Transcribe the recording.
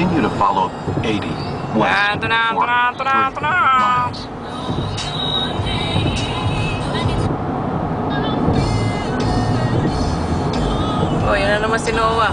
Continue to follow 80 west for miles. Oh, yun na naman si Noah.